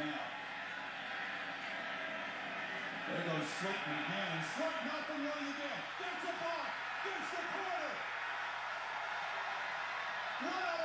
now. There goes Slickman again. Slick not the young again. Gets the ball. Gets the quarter. What